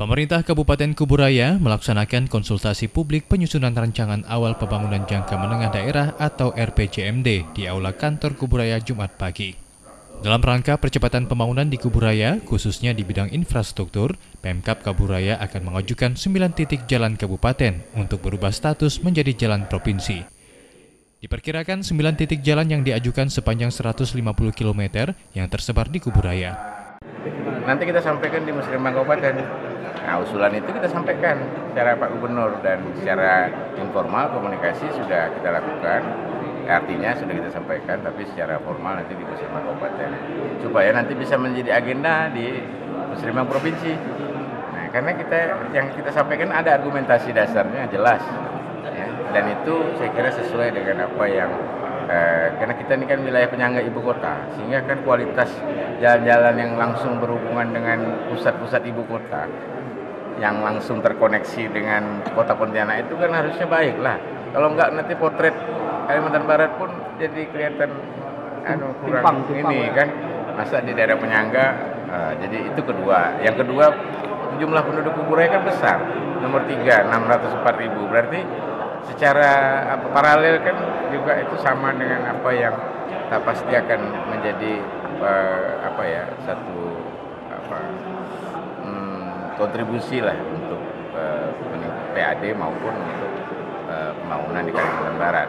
Pemerintah Kabupaten Kuburaya melaksanakan konsultasi publik penyusunan rancangan awal pembangunan jangka menengah daerah atau RPJMD di Aula Kantor Kuburaya Jumat pagi. Dalam rangka percepatan pembangunan di Kuburaya, khususnya di bidang infrastruktur, Pemkap Kuburaya akan mengajukan 9 titik jalan kabupaten untuk berubah status menjadi jalan provinsi. Diperkirakan 9 titik jalan yang diajukan sepanjang 150 km yang tersebar di Kuburaya. Nanti kita sampaikan di Muslimbang Kabupaten. Nah usulan itu kita sampaikan secara Pak Gubernur dan secara informal komunikasi sudah kita lakukan. Artinya sudah kita sampaikan, tapi secara formal nanti di Muslimbang Kabupaten supaya nanti bisa menjadi agenda di Muslimbang Provinsi. Nah karena kita yang kita sampaikan ada argumentasi dasarnya jelas, ya. dan itu saya kira sesuai dengan apa yang eh, karena kita ini kan wilayah penyangga ibu kota, sehingga kan kualitas jalan-jalan yang langsung berhubungan dengan pusat-pusat ibu kota yang langsung terkoneksi dengan kota Pontianak itu kan harusnya baik lah. Kalau enggak nanti potret Kalimantan Barat pun jadi kelihatan anu kurang timpang, ini ya. kan masa di daerah penyangga uh, jadi itu kedua yang kedua jumlah penduduk Kuburai kan besar nomor tiga 604 ribu berarti secara apa, paralel kan juga itu sama dengan apa yang tak pasti akan menjadi uh, apa ya satu kontribusi lah untuk uh, eh, PAD maupun untuk uh, pembangunan di Kalimantan Barat.